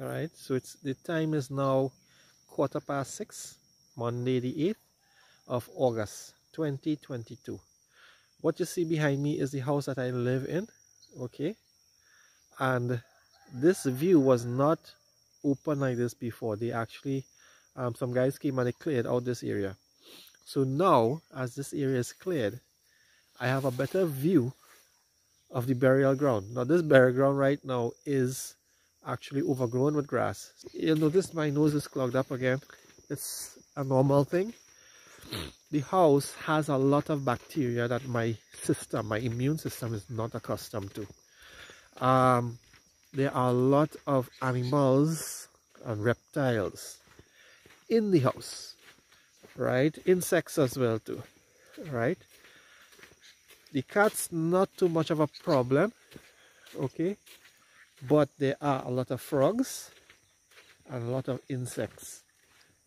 all right so it's the time is now quarter past six monday the 8th of august 2022 what you see behind me is the house that i live in okay? And this view was not open like this before. They actually um, some guys came and they cleared out this area. So now as this area is cleared i have a better view of the burial ground. Now this burial ground right now is actually overgrown with grass. You'll notice my nose is clogged up again. It's a normal thing. The house has a lot of bacteria that my system, my immune system is not accustomed to. Um, there are a lot of animals and reptiles in the house, right? Insects as well too, right? The cat's not too much of a problem, okay? But there are a lot of frogs and a lot of insects.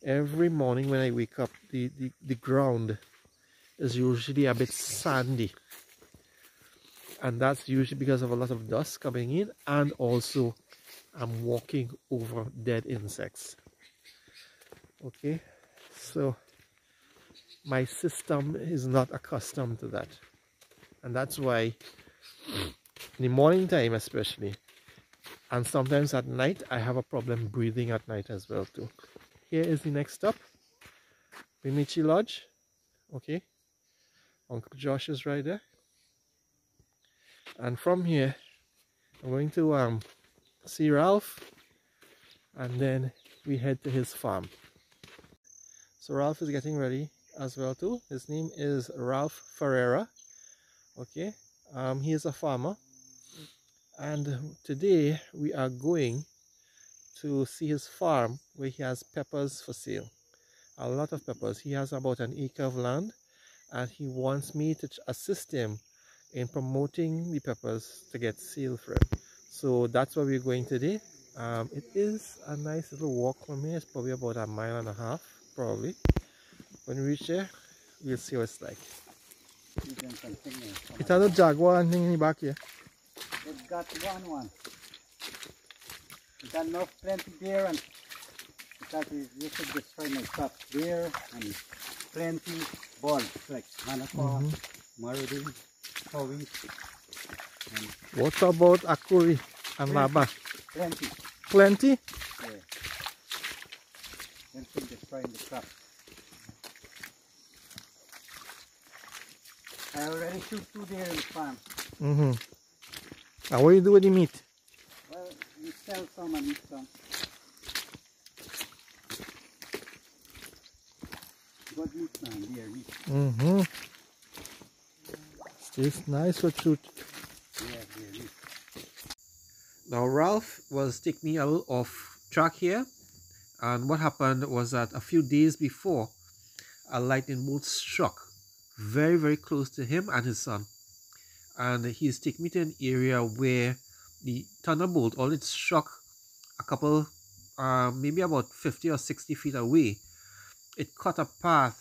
Every morning when I wake up the, the, the ground is usually a bit sandy. And that's usually because of a lot of dust coming in and also I'm walking over dead insects. Okay so my system is not accustomed to that. And that's why in the morning time especially and sometimes at night I have a problem breathing at night as well too. Here is the next stop. Bemichi Lodge. Okay. Uncle Josh is right there. And from here I'm going to um, see Ralph and then we head to his farm. So Ralph is getting ready as well too. His name is Ralph Ferreira. Okay. Um, he is a farmer and today we are going to see his farm where he has peppers for sale. A lot of peppers. He has about an acre of land and he wants me to assist him in promoting the peppers to get sale for him. So that's where we're going today. Um, it is a nice little walk from here it's probably about a mile and a half probably. When we reach there we'll see what it's like. It's a jaguar and thing in the back here They've got one one. We got enough plenty there and because we used to destroy my crops there and plenty balls like Manapa, mm -hmm. What about Akuri and Laba? Plenty. Plenty? Yeah. Plenty destroying the crops. I already shoot two there in the farm. Mm-hmm. And what do you do with the meat? Well, we sell some and eat some. Good meat, man, deer meat. Mm-hmm. Tastes nice with fruit. Yeah, deer meat. Now, Ralph was taking me a little off track here. And what happened was that a few days before, a lightning bolt struck very, very close to him and his son and he's taking me to an area where the thunderbolt, all its struck a couple, uh, maybe about 50 or 60 feet away, it cut a path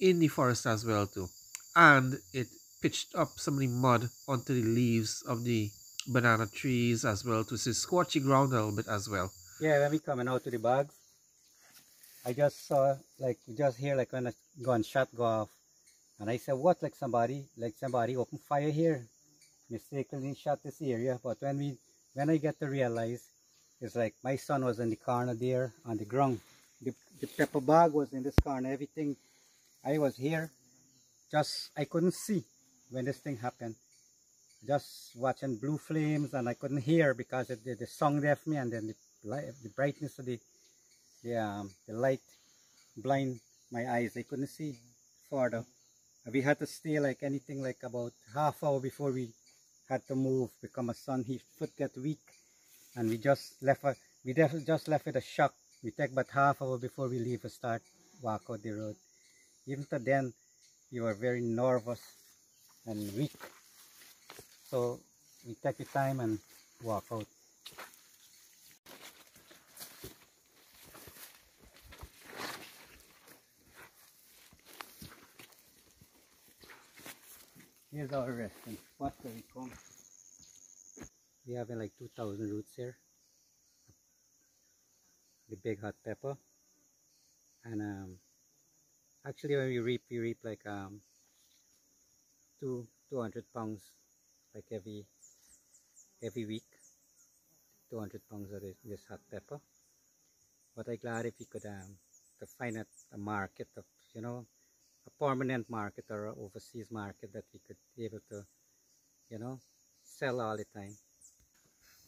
in the forest as well too. And it pitched up some of the mud onto the leaves of the banana trees as well to see scorchy ground a little bit as well. Yeah, when we coming out to the bags, I just saw like just hear like when a gunshot go off and I said, what, like somebody, like somebody opened fire here, mistakenly shot this area. But when we, when I get to realize, it's like my son was in the corner there on the ground. The, the pepper bag was in this corner, everything. I was here, just, I couldn't see when this thing happened. Just watching blue flames and I couldn't hear because it, the, the song left me and then the, light, the brightness of the, the, um, the light blind my eyes. I couldn't see further we had to stay like anything like about half hour before we had to move because my son his foot get weak and we just left a, we just left with a shock. We take about half hour before we leave to start walk out the road. Even to then we were very nervous and weak. So we take the time and walk out Here's our resting spot where we come. We have like 2,000 roots here. the big hot pepper. And um, actually when we reap, we reap like um, two, 200 pounds like every, every week. 200 pounds of this, this hot pepper. But I'm glad if we could um, to find a, a market of, you know, a permanent market or overseas market that we could be able to, you know, sell all the time.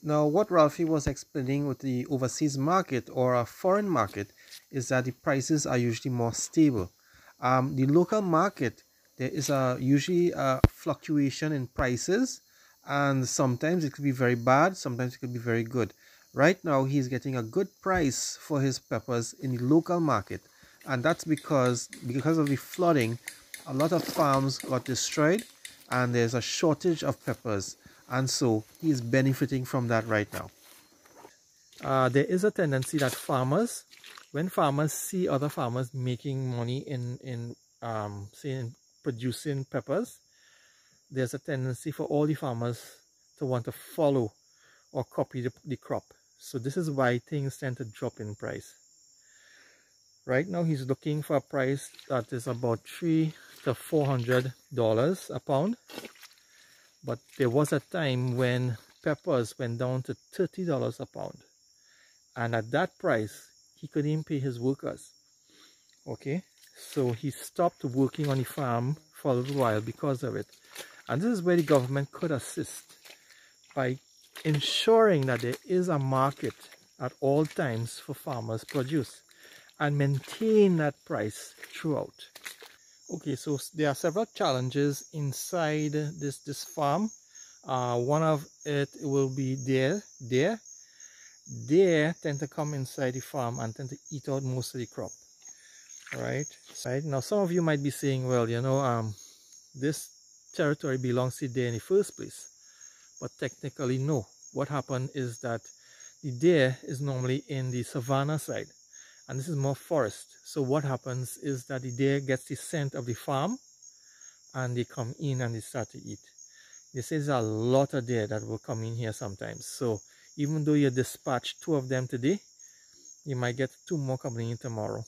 Now, what Ralphie was explaining with the overseas market or a foreign market is that the prices are usually more stable. Um, the local market, there is a usually a fluctuation in prices, and sometimes it could be very bad, sometimes it could be very good. Right now, he's getting a good price for his peppers in the local market, and that's because because of the flooding, a lot of farms got destroyed, and there's a shortage of peppers and so he is benefiting from that right now. Uh, there is a tendency that farmers, when farmers see other farmers making money in in um, say in producing peppers, there's a tendency for all the farmers to want to follow or copy the, the crop. So this is why things tend to drop in price. Right now he's looking for a price that is about three to four hundred dollars a pound but there was a time when peppers went down to $30 a pound. And at that price, he couldn't pay his workers. Okay, so he stopped working on the farm for a little while because of it. And this is where the government could assist by ensuring that there is a market at all times for farmers' produce and maintain that price throughout. Okay so there are several challenges inside this this farm. Uh, one of it will be there there there tend to come inside the farm and tend to eat out most of the crop right? Right? Now some of you might be saying well you know um this territory belongs to deer in the first place. But technically no. What happened is that the deer is normally in the savanna side and this is more forest. So what happens is that the deer gets the scent of the farm and they come in and they start to eat. This is a lot of deer that will come in here sometimes. So even though you dispatch two of them today you might get two more coming in tomorrow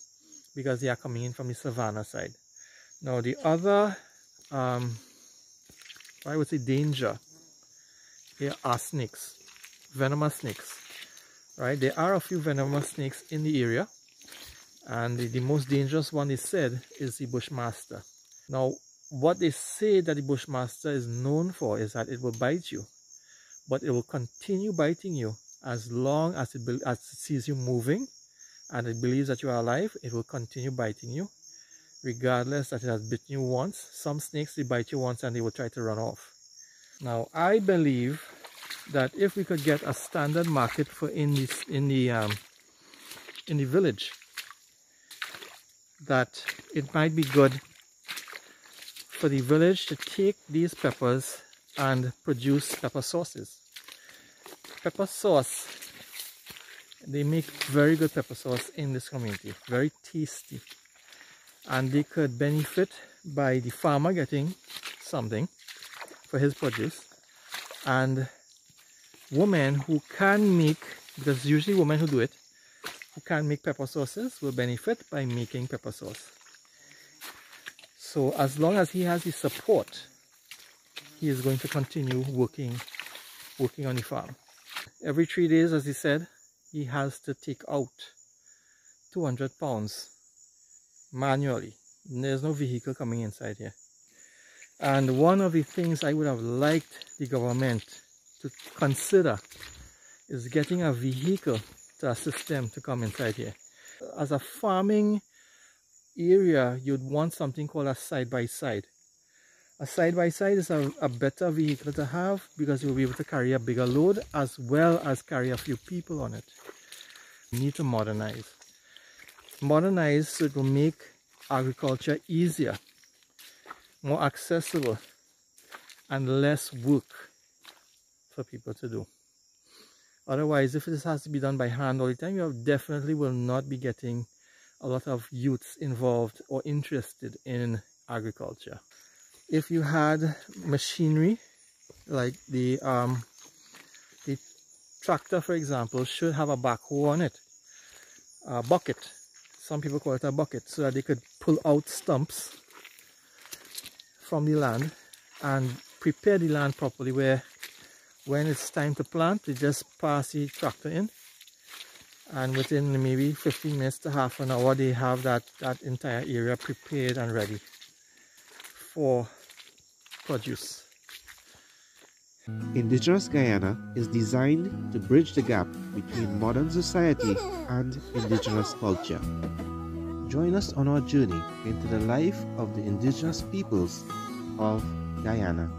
because they are coming in from the savanna side. Now the other um, I would say danger here are snakes venomous snakes right? There are a few venomous snakes in the area and the, the most dangerous one is said is the bushmaster. Now what they say that the bushmaster is known for is that it will bite you but it will continue biting you as long as it, as it sees you moving and it believes that you are alive it will continue biting you regardless that it has bitten you once. Some snakes they bite you once and they will try to run off. Now i believe that if we could get a standard market for in this in the um, in the village that it might be good for the village to take these peppers and produce pepper sauces. Pepper sauce, they make very good pepper sauce in this community, very tasty. And they could benefit by the farmer getting something for his produce and women who can make, because usually women who do it, who can make pepper sauces will benefit by making pepper sauce. So as long as he has his support, he is going to continue working, working on the farm. Every three days, as he said, he has to take out 200 pounds manually. There's no vehicle coming inside here. And one of the things I would have liked the government to consider is getting a vehicle to assist uh, them to come inside here. As a farming area, you'd want something called a side-by-side. -side. A side-by-side -side is a, a better vehicle to have because you'll be able to carry a bigger load as well as carry a few people on it. You need to modernize. Modernize so it will make agriculture easier, more accessible, and less work for people to do. Otherwise, if this has to be done by hand all the time, you definitely will not be getting a lot of youths involved or interested in agriculture. If you had machinery, like the um, the tractor, for example, should have a backhoe on it. a bucket some people call it a bucket so that they could pull out stumps from the land and prepare the land properly where when it's time to plant they just pass the tractor in and within maybe 15 minutes to half an hour they have that that entire area prepared and ready for produce Indigenous Guyana is designed to bridge the gap between modern society and indigenous culture. Join us on our journey into the life of the indigenous peoples of Guyana.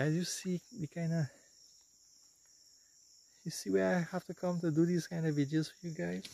Guys you see the kind of you see where I have to come to do these kind of videos for you guys